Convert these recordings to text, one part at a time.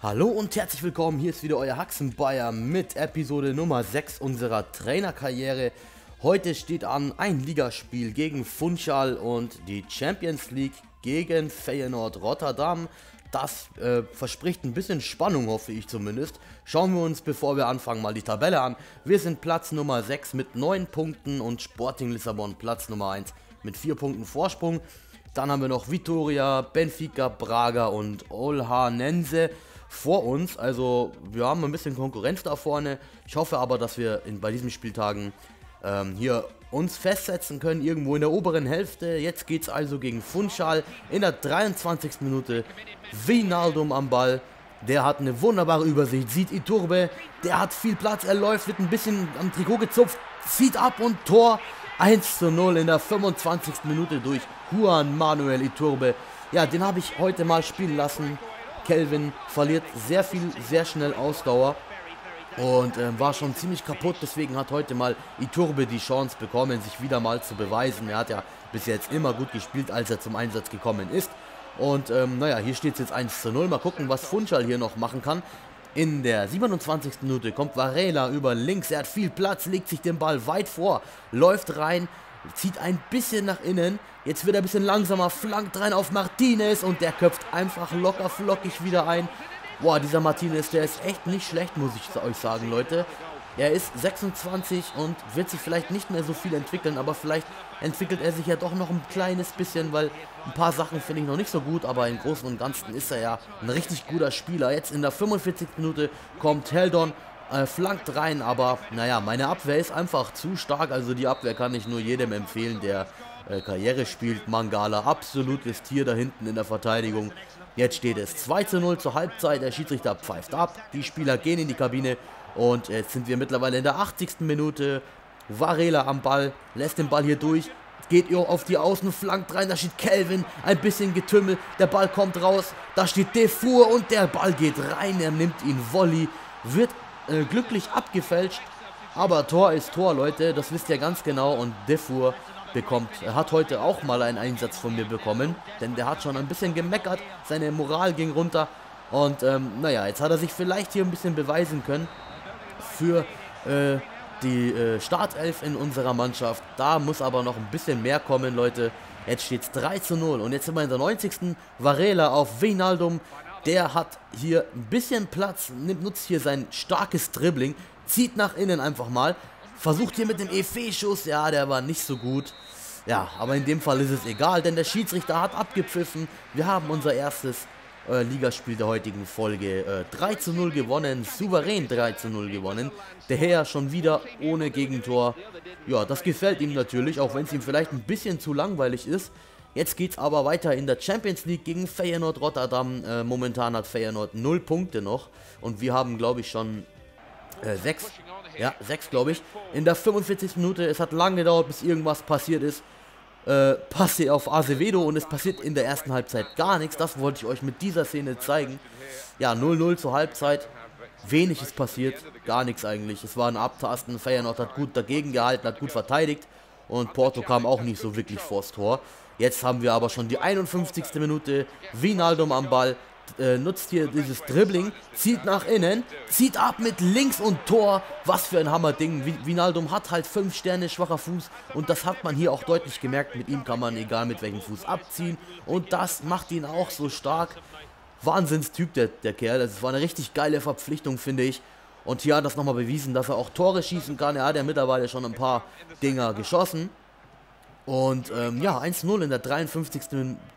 Hallo und herzlich willkommen, hier ist wieder euer Haxenbayer mit Episode Nummer 6 unserer Trainerkarriere. Heute steht an ein Ligaspiel gegen Funchal und die Champions League gegen Feyenoord Rotterdam. Das äh, verspricht ein bisschen Spannung, hoffe ich zumindest. Schauen wir uns, bevor wir anfangen, mal die Tabelle an. Wir sind Platz Nummer 6 mit 9 Punkten und Sporting Lissabon Platz Nummer 1 mit 4 Punkten Vorsprung. Dann haben wir noch Vitoria, Benfica, Braga und Olhanense vor uns. Also wir haben ein bisschen Konkurrenz da vorne. Ich hoffe aber, dass wir in, bei diesen Spieltagen ähm, hier uns festsetzen können, irgendwo in der oberen Hälfte. Jetzt geht es also gegen Funchal in der 23. Minute. Vinaldum am Ball. Der hat eine wunderbare Übersicht, sieht Iturbe, der hat viel Platz, er läuft, wird ein bisschen am Trikot gezupft, zieht ab und Tor 1 zu 0 in der 25. Minute durch Juan Manuel Iturbe. Ja, den habe ich heute mal spielen lassen. Kelvin verliert sehr viel, sehr schnell Ausdauer und äh, war schon ziemlich kaputt. Deswegen hat heute mal Iturbe die Chance bekommen, sich wieder mal zu beweisen. Er hat ja bis jetzt immer gut gespielt, als er zum Einsatz gekommen ist. Und ähm, naja, hier steht es jetzt 1 zu 0. Mal gucken, was Funchal hier noch machen kann. In der 27. Minute kommt Varela über links. Er hat viel Platz, legt sich den Ball weit vor, läuft rein, zieht ein bisschen nach innen. Jetzt wird er ein bisschen langsamer, flankt rein auf Martinez und der köpft einfach locker flockig wieder ein. Boah, dieser Martinez, der ist echt nicht schlecht, muss ich euch sagen, Leute. Er ist 26 und wird sich vielleicht nicht mehr so viel entwickeln, aber vielleicht entwickelt er sich ja doch noch ein kleines bisschen, weil ein paar Sachen finde ich noch nicht so gut, aber im Großen und Ganzen ist er ja ein richtig guter Spieler. Jetzt in der 45. Minute kommt Heldon, äh, flankt rein, aber naja, meine Abwehr ist einfach zu stark, also die Abwehr kann ich nur jedem empfehlen, der äh, Karriere spielt. Mangala, absolutes Tier da hinten in der Verteidigung. Jetzt steht es 2 zu 0 zur Halbzeit, der Schiedsrichter pfeift ab, die Spieler gehen in die Kabine. Und jetzt sind wir mittlerweile in der 80. Minute. Varela am Ball, lässt den Ball hier durch, geht auf die Außen, flankt rein, da steht Kelvin, ein bisschen Getümmel, der Ball kommt raus, da steht Defour und der Ball geht rein, er nimmt ihn. Volley, wird äh, glücklich abgefälscht, aber Tor ist Tor, Leute, das wisst ihr ganz genau und Defour bekommt, er hat heute auch mal einen Einsatz von mir bekommen, denn der hat schon ein bisschen gemeckert, seine Moral ging runter und ähm, naja, jetzt hat er sich vielleicht hier ein bisschen beweisen können, für äh, die äh, Startelf in unserer Mannschaft. Da muss aber noch ein bisschen mehr kommen, Leute. Jetzt steht es 3 zu 0 und jetzt sind wir in der 90. Varela auf Weinaldum. Der hat hier ein bisschen Platz, nimmt, nutzt hier sein starkes Dribbling, zieht nach innen einfach mal. Versucht hier mit dem EF-Schuss, ja, der war nicht so gut. Ja, aber in dem Fall ist es egal, denn der Schiedsrichter hat abgepfiffen. Wir haben unser erstes äh, Ligaspiel der heutigen Folge. Äh, 3 zu 0 gewonnen, souverän 3 zu 0 gewonnen. Der Herr schon wieder ohne Gegentor. Ja, das gefällt ihm natürlich, auch wenn es ihm vielleicht ein bisschen zu langweilig ist. Jetzt geht es aber weiter in der Champions League gegen Feyenoord Rotterdam. Äh, momentan hat Feyenoord 0 Punkte noch und wir haben, glaube ich, schon 6. Äh, ja, 6, glaube ich. In der 45. Minute, es hat lange gedauert, bis irgendwas passiert ist äh, Passe auf Acevedo und es passiert in der ersten Halbzeit gar nichts. Das wollte ich euch mit dieser Szene zeigen. Ja, 0-0 zur Halbzeit. Wenig ist passiert, gar nichts eigentlich. Es war ein Abtasten. Feyenoord hat gut dagegen gehalten, hat gut verteidigt. Und Porto kam auch nicht so wirklich vors Tor. Jetzt haben wir aber schon die 51. Minute. Vinaldum am Ball äh, nutzt hier dieses Dribbling, zieht nach innen, zieht ab mit links und Tor. Was für ein Hammerding. Vinaldum hat halt 5 Sterne, schwacher Fuß. Und das hat man hier auch deutlich gemerkt. Mit ihm kann man egal mit welchem Fuß abziehen. Und das macht ihn auch so stark. Wahnsinnstyp, der, der Kerl. Das war eine richtig geile Verpflichtung, finde ich. Und hier hat das nochmal bewiesen, dass er auch Tore schießen kann. Er hat ja mittlerweile schon ein paar Dinger geschossen. Und ähm, ja, 1-0 in der 53.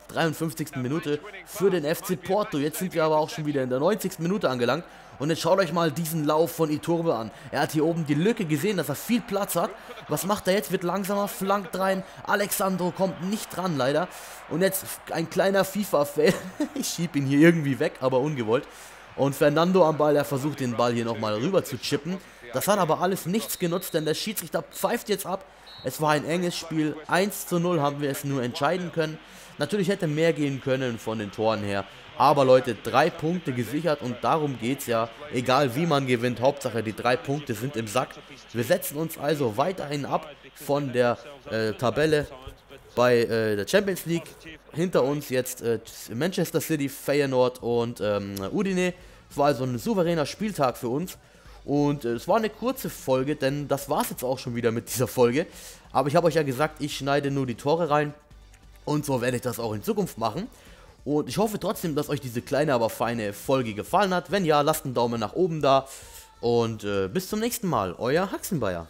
53. Minute für den FC Porto. Jetzt sind wir aber auch schon wieder in der 90. Minute angelangt. Und jetzt schaut euch mal diesen Lauf von Iturbe an. Er hat hier oben die Lücke gesehen, dass er viel Platz hat. Was macht er jetzt? Wird langsamer, flankt rein. Alexandro kommt nicht dran, leider. Und jetzt ein kleiner FIFA-Fail. ich schieb ihn hier irgendwie weg, aber ungewollt. Und Fernando am Ball, der versucht den Ball hier nochmal rüber zu chippen. Das hat aber alles nichts genutzt, denn der Schiedsrichter pfeift jetzt ab. Es war ein enges Spiel. 1 zu 0 haben wir es nur entscheiden können. Natürlich hätte mehr gehen können von den Toren her. Aber Leute, drei Punkte gesichert und darum geht es ja. Egal wie man gewinnt, Hauptsache die drei Punkte sind im Sack. Wir setzen uns also weiterhin ab von der äh, Tabelle bei äh, der Champions League. Hinter uns jetzt äh, Manchester City, Feyenoord und ähm, Udine Es war also ein souveräner Spieltag für uns. Und äh, es war eine kurze Folge, denn das war es jetzt auch schon wieder mit dieser Folge. Aber ich habe euch ja gesagt, ich schneide nur die Tore rein. Und so werde ich das auch in Zukunft machen. Und ich hoffe trotzdem, dass euch diese kleine, aber feine Folge gefallen hat. Wenn ja, lasst einen Daumen nach oben da. Und äh, bis zum nächsten Mal, euer Haxenbayer.